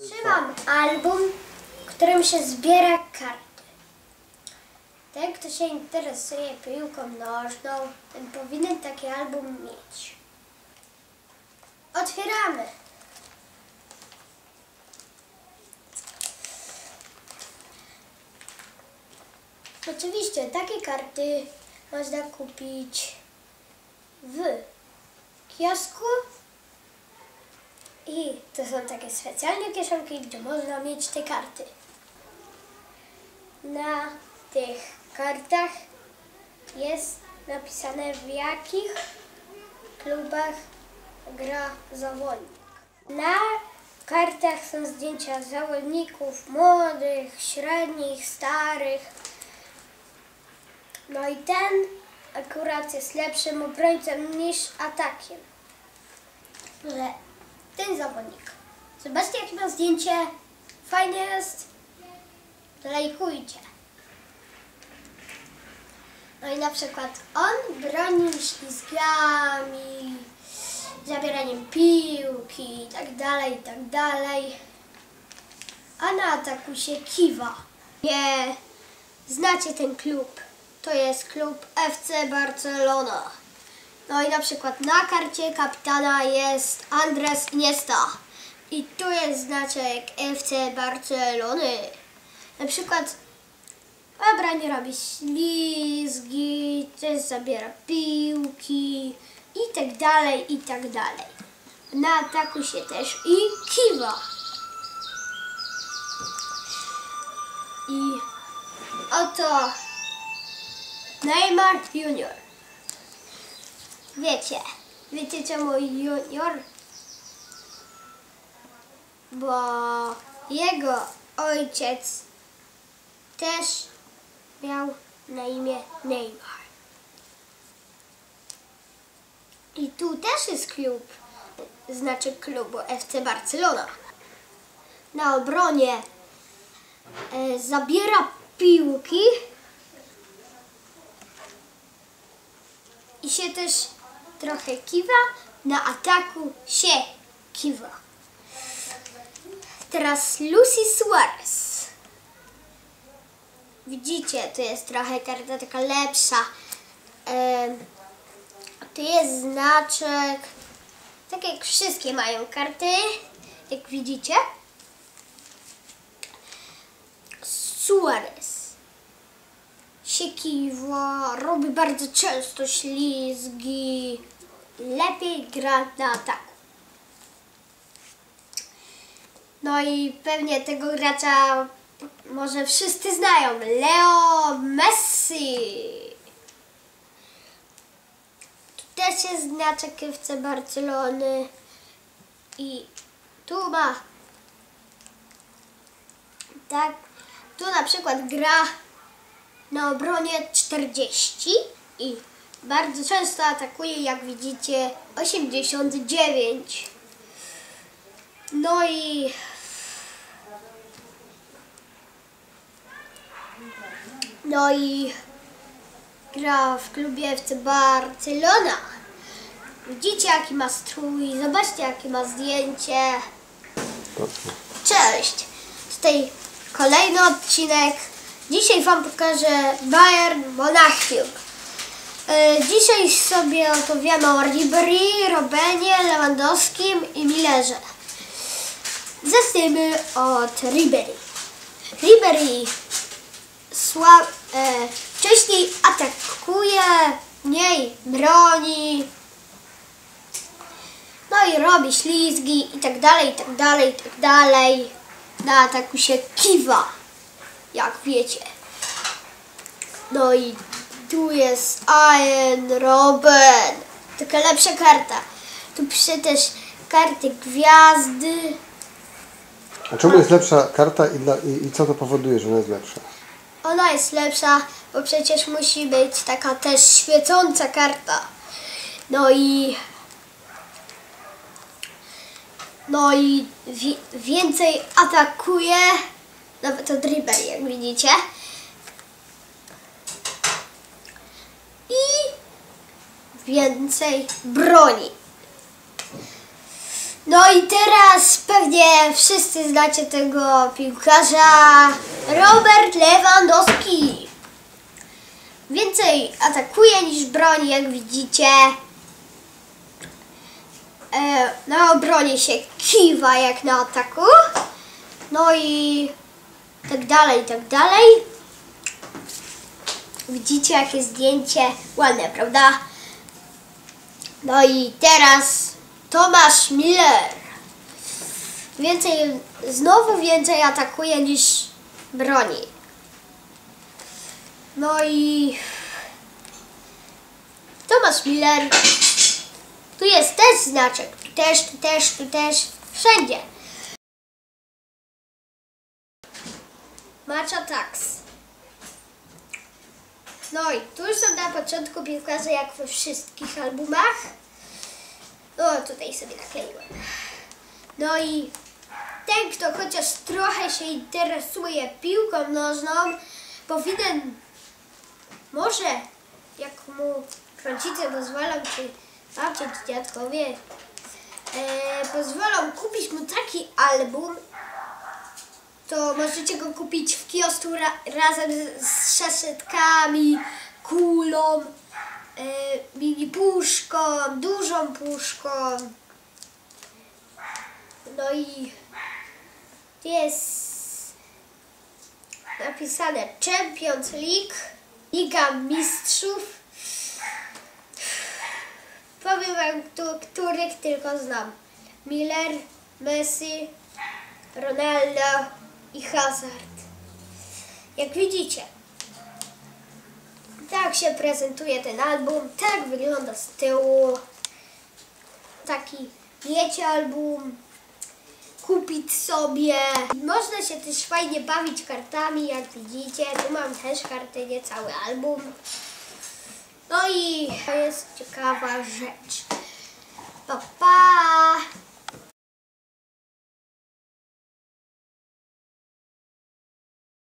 Trzymam album, w którym się zbiera karty. Ten, kto się interesuje piłką nożną, ten powinien taki album mieć. Otwieramy. Oczywiście takie karty można kupić w kiosku i to są takie specjalne kieszonki, gdzie można mieć te karty. Na tych kartach jest napisane w jakich klubach gra zawodnik. Na kartach są zdjęcia zawodników młodych, średnich, starych. No i ten akurat jest lepszym obrońcą niż atakiem. Ten zawodnik. Zobaczcie, jakie ma zdjęcie. Fajne jest. Lajkujcie. No i na przykład on broni ślizgami, zabieraniem piłki i tak dalej, i tak dalej. A na ataku się kiwa. Nie znacie ten klub. To jest klub FC Barcelona. No i na przykład na karcie kapitana jest Andres Iniesta. I tu jest znaczek FC Barcelony. Na przykład Dobra, nie robi ślizgi, też zabiera piłki i tak dalej, i tak dalej. Na ataku się też i kiwa. I oto Neymar Junior. Wiecie, wiecie czemu junior? Bo jego ojciec też miał na imię Neymar. I tu też jest klub, znaczy klubu FC Barcelona. Na obronie e, zabiera piłki i się też trochę kiwa, na ataku się kiwa. Teraz Lucy Suarez. Widzicie, to jest trochę karta taka lepsza. Tu jest znaczek. Tak jak wszystkie mają karty, jak widzicie. Suarez się kiwa, robi bardzo często ślizgi. Lepiej gra na ataku. No i pewnie tego gracza może wszyscy znają. Leo Messi. Tu też jest znaczek FC Barcelony. I tu ma tak, tu na przykład gra na obronie 40 i bardzo często atakuje, jak widzicie, 89. No i no i gra w klubie FC Barcelona. Widzicie, jaki ma strój, zobaczcie, jakie ma zdjęcie. Cześć! Tutaj kolejny odcinek. Dzisiaj Wam pokażę Bayern Monachium. E, Dzisiaj sobie opowiemy o Ribery, Robenie, Lewandowskim i Millerze. Zacznijmy od Ribery. Ribery sła, e, wcześniej atakuje, mniej broni, no i robi ślizgi i tak dalej, i tak dalej, i tak dalej. Na ataku się kiwa, jak wiecie. No i tu jest Iron Robin. Taka lepsza karta. Tu pisze też karty gwiazdy. A czemu jest lepsza karta i, dla, i, i co to powoduje, że ona jest lepsza? Ona jest lepsza, bo przecież musi być taka też świecąca karta. No i. No i wi- więcej atakuje. Nawet od Ribery, jak widzicie. I więcej broni. No i teraz pewnie wszyscy znacie tego piłkarza Robert Lewandowski. Więcej atakuje niż broni, jak widzicie. E, na obronie się kiwa jak na ataku. No i tak dalej, tak dalej. Widzicie jakie zdjęcie ładne, prawda? No i teraz Tomasz Miller. Więcej, znowu więcej atakuje niż broni. No i Tomasz Miller. Tu jest też znaczek. Tu też, tu też, tu też. Wszędzie. Match Attacks. No i tu są na początku piłkarze jak we wszystkich albumach. No tutaj sobie nakleiłem. No i ten, kto chociaż trochę się interesuje piłką nożną, powinien może, jak mu rodzice pozwolą, czy babcie, czy dziadkowie, e, pozwolą kupić mu taki album, to możecie go kupić w kiosku ra razem z, z szaszetkami, kulą, e, mini puszką, dużą puszką. No i jest napisane Champions League, Liga Mistrzów. Powiem wam, których tylko znam. Miller, Messi, Ronaldo i Hazard. Jak widzicie, tak się prezentuje ten album, tak wygląda z tyłu. Taki wiecie album, kupić sobie. Można się też fajnie bawić kartami, jak widzicie. Tu mam też kartę, nie cały album. No i to jest ciekawa rzecz. Pa, pa!